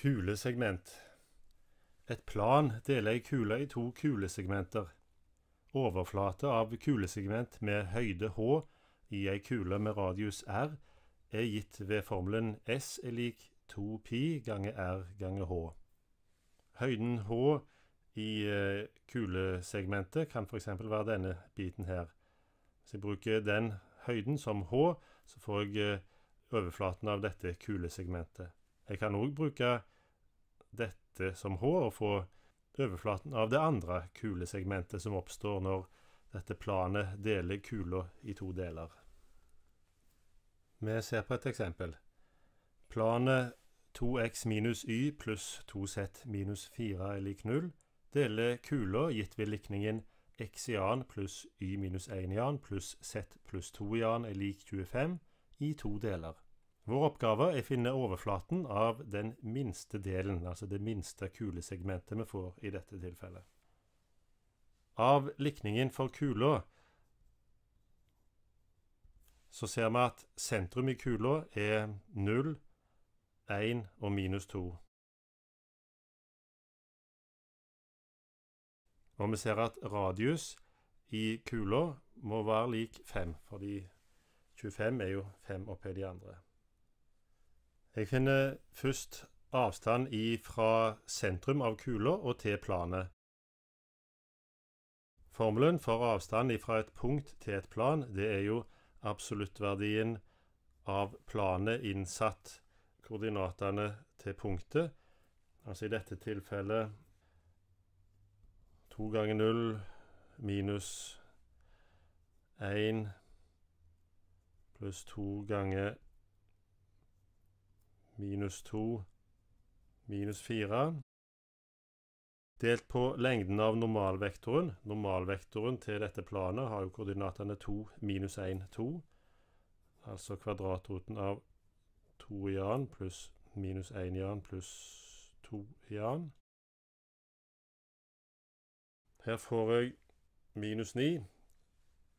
Kulesegment. Et plan deler ei kule i to kulesegmenter. Overflate av kulesegment med høyde h i ei kule med radius r er gitt ved formelen S er lik 2pi ganger r ganger h. Høyden h i eh, kulesegmentet kan f.eks. være denne biten her. Hvis jeg bruker den høyden som h, så får jeg eh, overflaten av dette kulesegmentet. Jeg kan òg bruke dette som H og få overflaten av det andre kulesegmentet som oppstår når dette planet deler kula i to deler. Vi ser på et eksempel. Planet 2x minus y pluss 2z minus 4 er lik 0 deler kula gitt ved likningen x i annen pluss y minus 1 i annen pluss z pluss 2 i annen er lik 25 i to deler. Vår oppgave er å finne overflaten av den minste delen, altså det minste kulesegmentet vi får i dette tilfellet. Av likningen for kula så ser vi at sentrum i kula er 0, 1 og minus 2. Og vi ser at radius i kula må være lik 5, fordi 25 er jo 5 oppi de andre. Jeg finner først avstand fra sentrum av kula og til planet. Formelen for avstand fra et punkt til et plan, det er jo absoluttverdien av planet innsatt koordinatene til punktet. Altså i dette tilfellet 2 ganger 0 minus 1 pluss 2 ganger minus 2 minus 4 delt på lengden av normalvektoren. Normalvektoren til dette planet har jo koordinatene 2 minus 1, 2. Altså kvadratroten av 2 i annen pluss minus 1 i annen pluss 2 i annen. Her får jeg minus 9.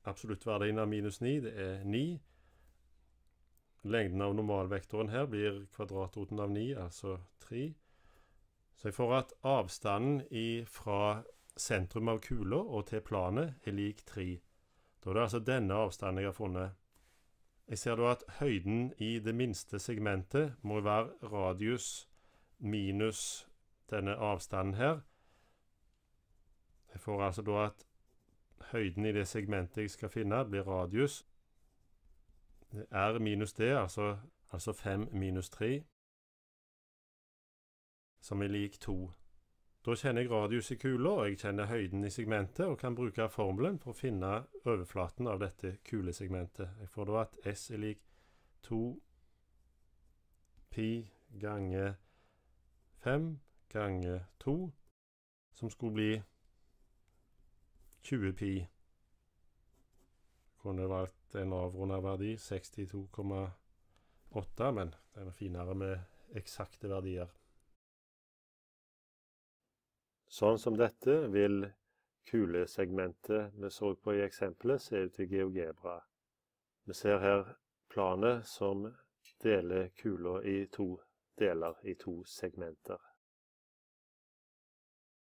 Absoluttverdien av minus 9, det er 9. Lengden av normalvektoren her blir kvadratroten av 9, altså 3. Så jeg får at avstanden fra sentrum av kula og til planet er lik 3. Da er det altså denne avstanden jeg har funnet. Jeg ser da at høyden i det minste segmentet må være radius minus denne avstanden her. Jeg får altså da at høyden i det segmentet jeg skal finne, blir radius R minus D, altså, altså 5 minus 3, som er lik 2. Da kjenner jeg radius i kula, og jeg kjenner høyden i segmentet, og kan bruke formelen for å finne overflaten av dette kulesegmentet. Jeg får da at S er lik 2 pi ganger 5 ganger 2, som skulle bli 20 pi. Kunne valgt en avrunda verdi, 62,8, men det er finere med eksakte verdier. Sånn som dette vil kulesegmentet vi så på i eksempelet, se ut i GeoGebra. Vi ser her planet som deler kula i to deler, i to segmenter.